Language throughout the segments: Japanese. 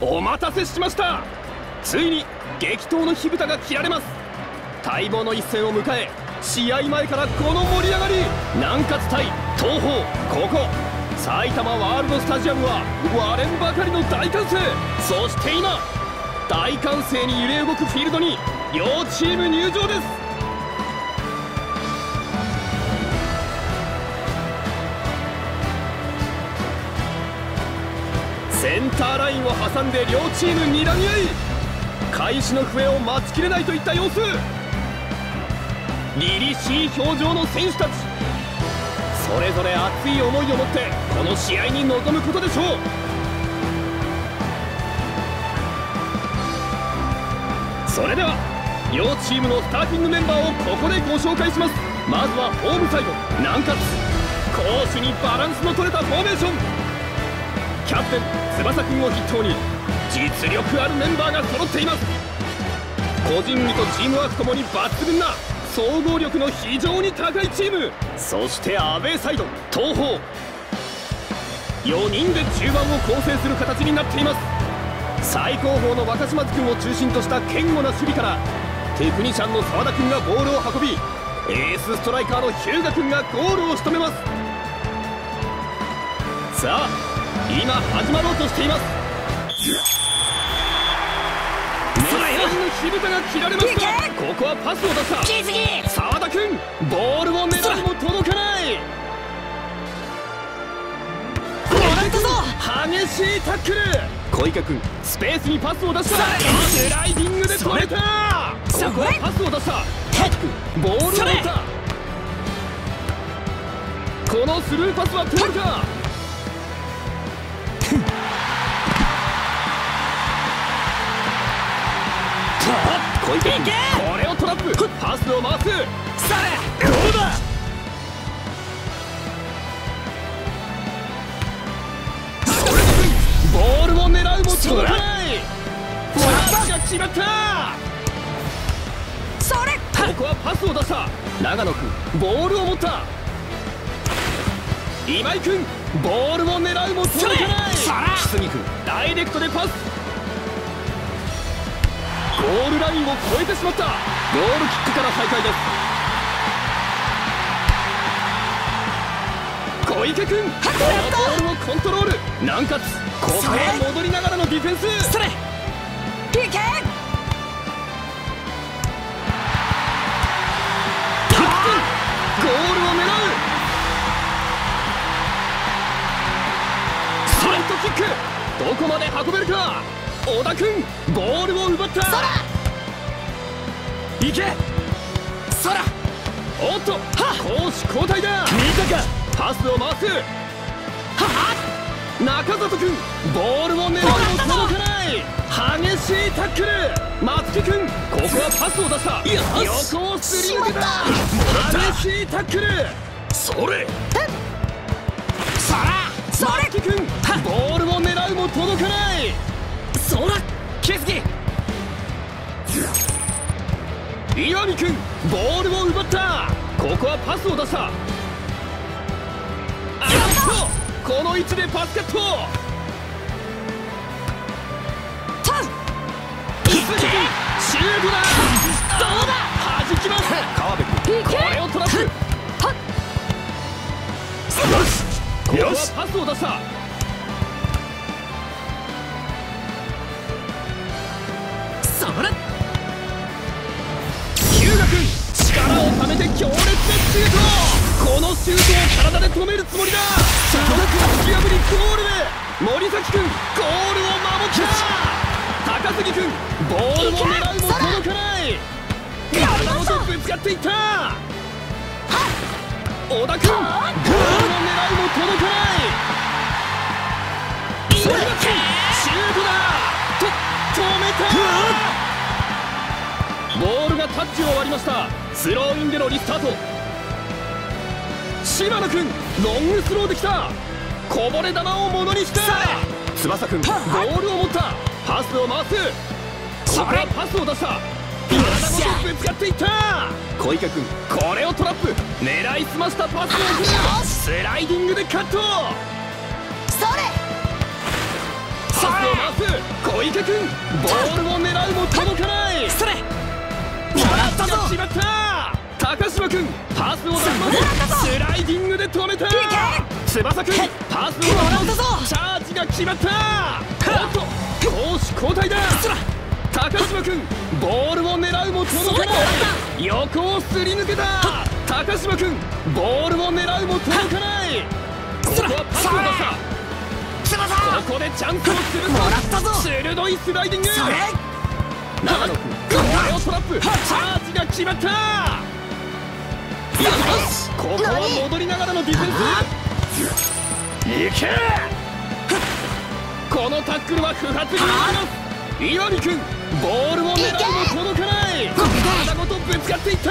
お待たせしました。ついに激闘の火蓋が切られます。待望の一戦を迎え試合前からこの盛り上がり。南葛対東邦ここ埼玉ワールドスタジアムは割れんばかりの大歓声。そして今大歓声に揺れ動くフィールドに両チーム入場です。センターラインを挟んで両チーム睨み合い開始の笛を待ちきれないといった様子。凛々しい表情の選手たち。それぞれ熱い思いを持ってこの試合に臨むことでしょう。それでは両チームのスターティングメンバーをここでご紹介します。まずはホームサイド南葛攻守にバランスの取れたフォーメーション。キャプテン翼くんを筆頭に実力あるメンバーが揃っています。個人技とチームワークともに抜群な総合力の非常に高いチーム。そしてアウェーサイド東方4人で中盤を構成する形になっています。最高峰の若島津君を中心とした堅固な守備からテクニシャンの澤田君がボールを運びエースストライカーの日向君がゴールを仕留めます。さあ今始まろうとしています。火蓋が切られました。ここはパスを出した。澤田君ボールを狙いも届かない。激しいタックル。小池君スペースにパスを出した。スライディングで止めた。ここはパスを出した。タック。ボールを打った。このスルーパスは通るか小池これをトラップパスを回すされどうだボールを狙うも届かないパスが決まったそれここはパスを出した。長野君ボールを持った。今井君ボールを狙うも届かない木杉君ダイレクトでパスゴールラインを越えてしまったゴールキックから再開です小池君このボールをコントロール。南葛ここは戻りながらのディフェンス。それ。いキック。どこまで運べるか。小田君ボールを奪った。そら行け。そらおっと攻守交代だ。見たか。パスを回す。はは中里君ボールを狙うも届かない。激しいタックル。松木君ここはパスを出した。横をすり抜けた。激しいタックル。それ。さら松木君ボールを狙うも届かない。そら気づき岩見君ボールを奪った。ここはパスを出したあっとこの位置でパスカット。シュートだ。どうだ。弾きます。川辺君これをトラップよしここはパスを出した。て強烈なシュートこのシュートを体で止めるつもりだ。外枠を突き破りゴールで森崎君ゴールを守った。高杉君ボールも狙うも届かない。体ごとぶつかっていった小田君。ゴールの狙いも届かない。シュートだ。と止めた。ボールがタッチを割りました。スローインでのリスタート。柴野君ロングスローできた。こぼれ球をものにした。翼君ボールを持った。パスを回す。ここはパスを出した。体ごとぶつかっていった小池君これをトラップ狙いすましたパスを。スライディングでカットそれパスを回す小池君ボールを狙うも届かないそれもらったぞ決まった高島君パスを出しますスライディングで止めた翼君パスを出しますチャージが決まったおっと攻守交代だ高島君ボールを狙うも届かない横をすり抜けた高島君ボールを狙うも届かないここはパスを出したここでチャンスをするもらったぞ鋭いスライディング長野君これをトラップチャージが決まったよしここは戻りながらのディフェンスいけこのタックルは不発になります岩見君ボールを狙うも届かない。体ごとぶつかっていった。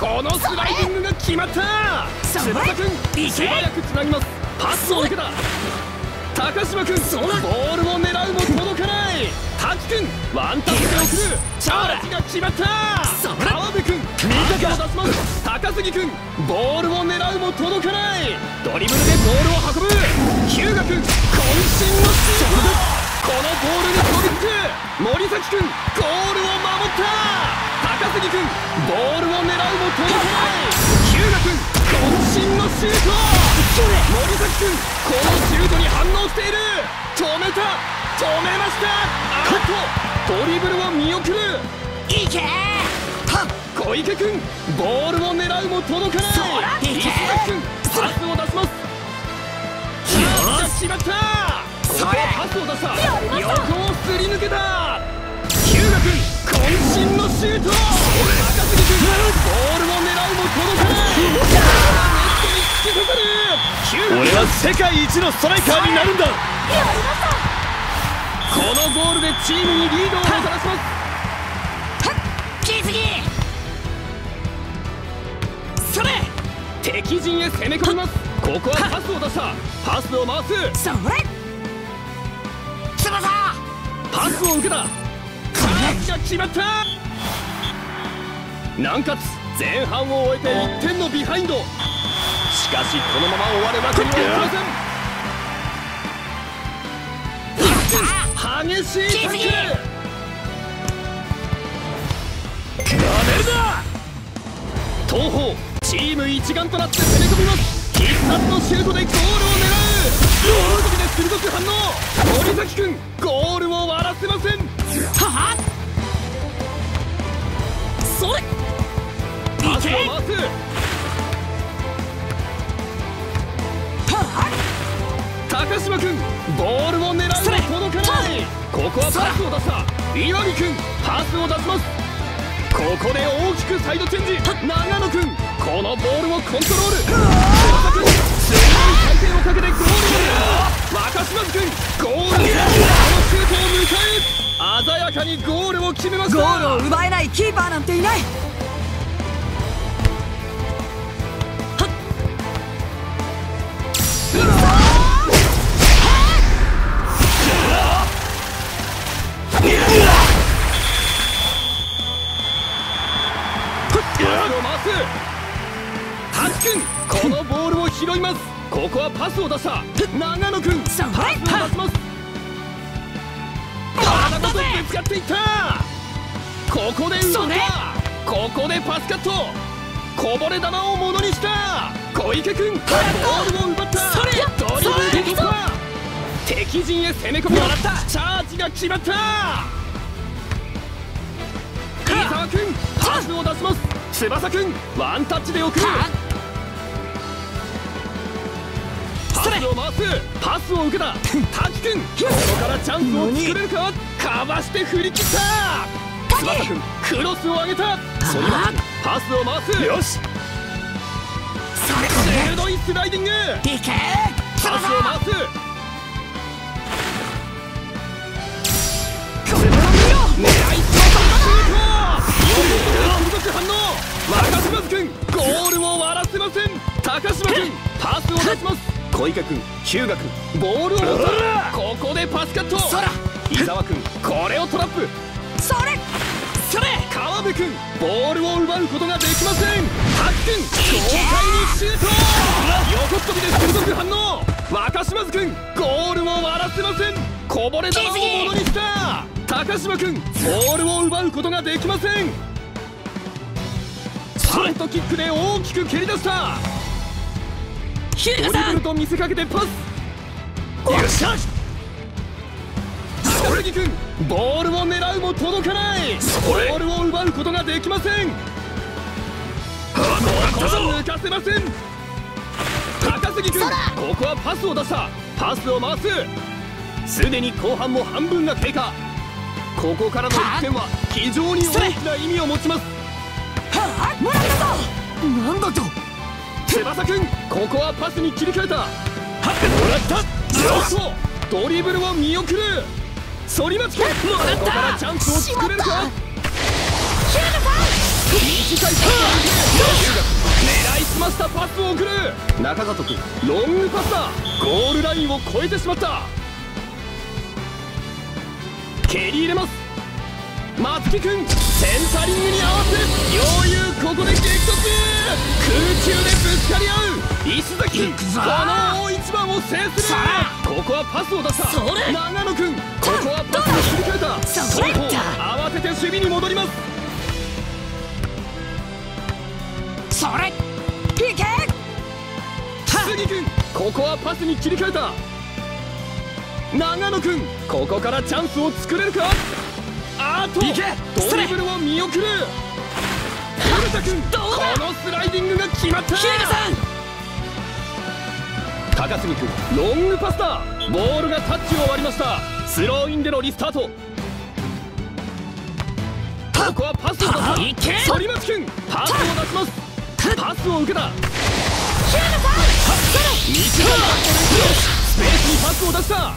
このスライディングが決まった。翼君素早くつなぎます。パスを受けた。高島君ボールを狙うも届かない。滝君ワンタッチで送る。チャージが決まった。川辺君右手を出します。高杉君ボールを狙うも届かない。ドリブルでボールを運ぶ。日向君渾身のこのボールに飛びつく森崎君ゴールを守った。高杉君ボールを狙うも届かない日向君渾身のシュート。森崎君このシュートに反応している。止めた。止めました。あっとドリブルを見送る。いけ。小池君ボールを狙うも届かない。石崎君パスを出します。決まった。ここはパスを出した横をすり抜けた日向君渾身のシュート高杉君ボールを狙うも届かない突き刺さる俺は世界一のストライカーになるんだこのゴールでチームにリードをもたらします。敵陣へ攻め込みます。ここはパスを出した。パスを回す。それ。翼パスを受けた。チャージが決まった。南葛前半を終えて1点のビハインド。しかしこのまま終わるわけにはいきません。激しいタックル。東方チーム一丸となって攻め込みます。必殺のシュートでゴールを狙う。ゴール時で鋭く反応森崎君ゴールを割らせませんははそれ。パスを回高島君ボールを狙うも届かない。ここはパスを出した。岩見君パスを出しますここで大きくサイドチェンジ。長野君このボールをコントロール。鋭い回転をかけてゴール。若島津君ゴール。このシュートを迎え鮮やかにゴールを決めましたゴールを奪えないキーパーなんていない。パス小池君ボールを奪った。それドリブルで突破敵陣へ攻め込みチャージが決まった。伊沢君パスを出します。翼君ワンタッチで送るパスを回す。パスを受けた。滝君ここからチャンスを作れるか。かわして振り切った。翼君クロスを上げた。その後パスを回す。よし鋭いスライディング。いけパスを回す。これを見ろ狙いすましたシュートよく反応若島津君ゴールを割らせません。高島君パスを出します。小池君ボールをここでパスカット。伊沢君これをトラップ。それ川辺君ボールを奪うことができません。滝君豪快にシュート。横っ飛びで鋭く反応。若島津君ゴールを割らせません。こぼれ球をものにした。高島君ボールを奪うことができません。フロントキックで大きく蹴り出した。ドリブルと見せかけてパス。よっしゃ君ボールを狙うも届かない。ボールを奪うことができません。あったぞ。抜かせません。高杉君ここはパスを出した。パスを回す。すでに後半も半分が経過。ここからの1点は非常に大きな意味を持ちます。はあもらったぞ。なんだと。翼君ここはパスに切り替えた。もらった。ドリブルを見送る反町君こもらった！らチャンスを作れるか？さ短いパスを狙いすましたパスを送る！中里君ロングパスだ！ゴールラインを越えてしまった！蹴り入れます松木君センタリングに合わせ余裕ここで激突。空中でぶつかり合う。石崎この大一番を制するここはパスを出したそれ。長野君ここはパスに切り替えた。それ慌てて守備に戻ります。それ。いけ。杉君ここはパスに切り替えた。長野君ここからチャンスを作れるか？あーといけドリブルを見送る古田君このスライディングが決まった高杉君ロングパスだ。ボールがタッチを割りました。スローインでのリスタート。ここはパスを出した反町君パスを出します。パスを受けた。さ短いスペースにパスを出した。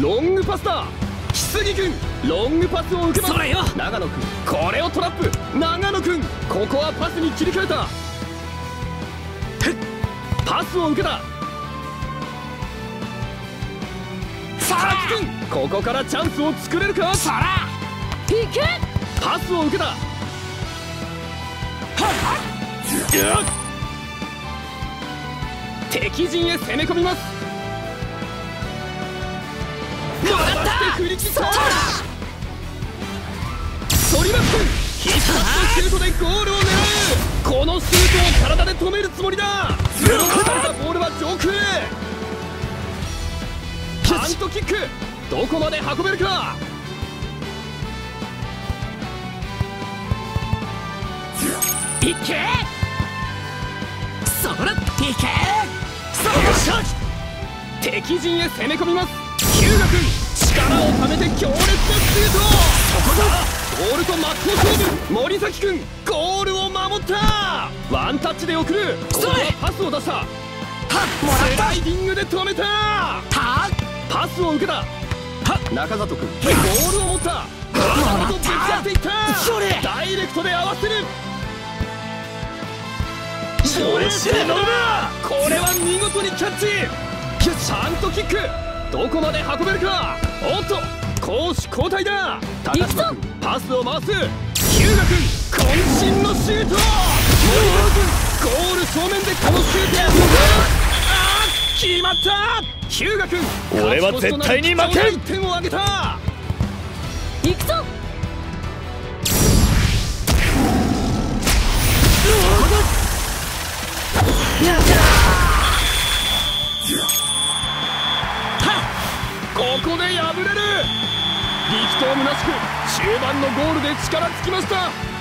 ロングパスだ。木杉君ロングパスを受けます。それよ。長野君これをトラップ。長野君ここはパスに切り替えた。パスを受けた。そら滝君ここからチャンスを作れるか？そらいけ。パスを受けた。敵陣へ攻め込みます。もらって振り切った反町君必殺のシュートでゴールを狙う。このシュートを体で止めるつもりだ。ブロックされたボールは上空へハントキック。どこまで運べるか。いけそらいけ。よっしゃ。敵陣へ攻め込みます。ヒューガ君。力をためて強烈なシュート。そこだボールと真っ向勝負。森崎君ゴールを守った。ワンタッチで送る。ここはパスを出した。はもらスったライディングで止めた。はパスを受けた。中里君ボールを持った。体とぶつかっていった。ダイレクトで合わせる。調子に乗るな。これは見事にキャッチ。ちゃんとキック。どこまで運べるか。おっと攻守交代だ。高行くぞ。島君パスを回す。ヒューガ君渾身のシュート。森川君ゴール正面でこのシュート。をあー決まった。ヒューガ君俺は絶対に負けん。勝ち越しとなる貴重な1点を挙げたで敗れる力投むなしく終盤のゴールで力尽きました。